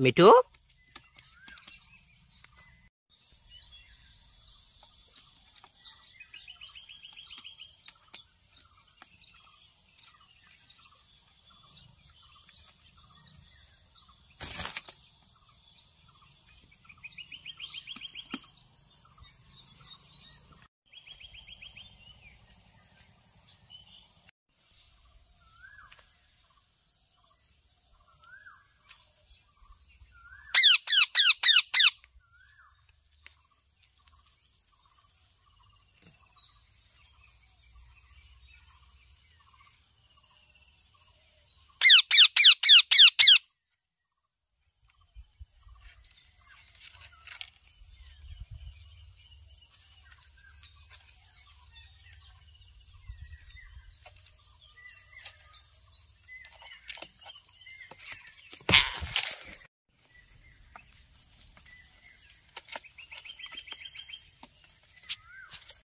मिठू?